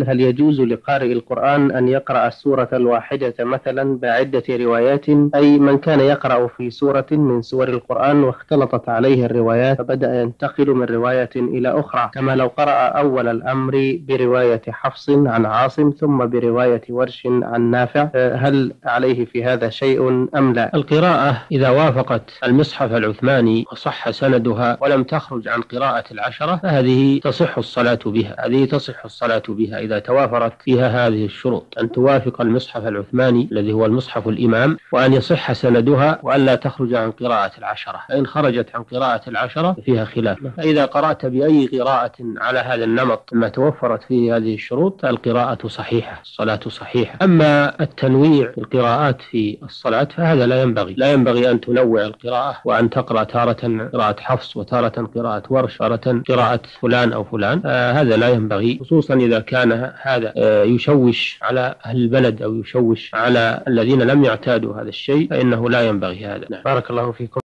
هل يجوز لقارئ القرآن أن يقرأ السورة الواحدة مثلا بعدة روايات؟ أي من كان يقرأ في سورة من سور القرآن واختلطت عليه الروايات فبدأ ينتقل من رواية إلى أخرى. كما لو قرأ أول الأمر برواية حفص عن عاصم ثم برواية ورش عن نافع هل عليه في هذا شيء أم لا؟ القراءة إذا وافقت المصحف العثماني وصح سندها ولم تخرج عن قراءة العشرة فهذه تصح الصلاة بها. هذه تصح الصلاة بها. إذا توافرت فيها هذه الشروط. أن توافق المصحف العثماني الذي هو المصحف الإمام وأن يصح سندها وأن لا تخرج عن قراءة العشرة. فإن خرجت عن قراءة العشرة فيها خلاف. فإذا قرأت بأي قراءة على هذا النمط ما توفرت فيه هذه الشروط فالقراءة صحيحة الصلاة صحيحة. أما التنويع في القراءات في الصلاة فهذا لا ينبغي. لا ينبغي أن تنوع القراءة وأن تقرأ تارة قراءة حفص وتارة قراءة ورش تارة قراءة فلان أو فلان. آه هذا لا ينبغي خصوصا إذا كان هذا آه، يشوش على أهل البلد أو يشوش على الذين لم يعتادوا هذا الشيء فإنه لا ينبغي هذا نعم. بارك الله فيكم